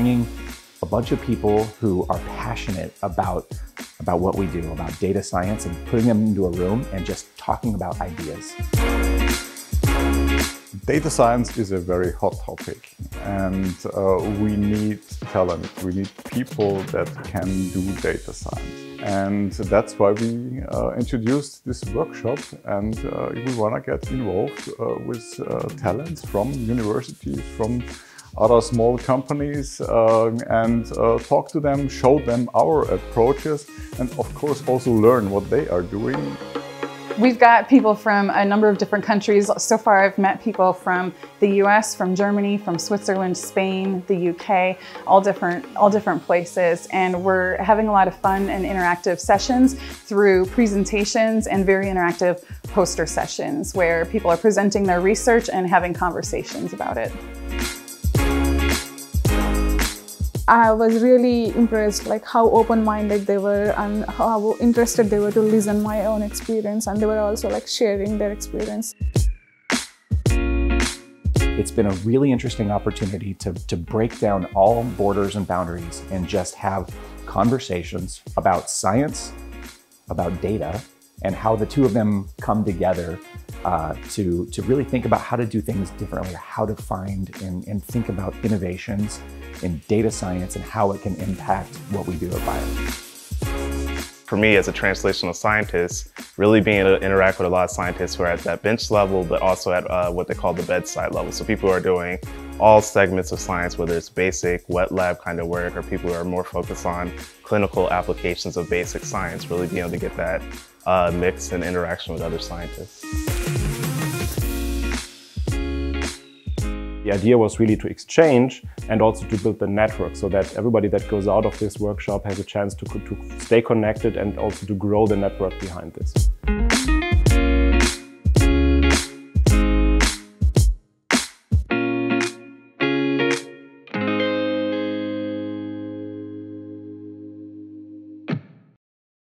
bringing a bunch of people who are passionate about, about what we do, about data science, and putting them into a room and just talking about ideas. Data science is a very hot topic and uh, we need talent, we need people that can do data science. And that's why we uh, introduced this workshop and uh, we want to get involved uh, with uh, talents from universities, from other small companies uh, and uh, talk to them, show them our approaches and of course also learn what they are doing. We've got people from a number of different countries. So far I've met people from the US, from Germany, from Switzerland, Spain, the UK, all different, all different places. And we're having a lot of fun and interactive sessions through presentations and very interactive poster sessions where people are presenting their research and having conversations about it. I was really impressed like how open-minded they were and how interested they were to listen my own experience and they were also like sharing their experience. It's been a really interesting opportunity to, to break down all borders and boundaries and just have conversations about science, about data, and how the two of them come together uh, to, to really think about how to do things differently, how to find and, and think about innovations in data science and how it can impact what we do at Bayer. For me as a translational scientist, really being able to interact with a lot of scientists who are at that bench level, but also at uh, what they call the bedside level. So people who are doing all segments of science, whether it's basic, wet lab kind of work, or people who are more focused on clinical applications of basic science, really being able to get that uh, mix and interaction with other scientists. The idea was really to exchange and also to build the network so that everybody that goes out of this workshop has a chance to, to stay connected and also to grow the network behind this.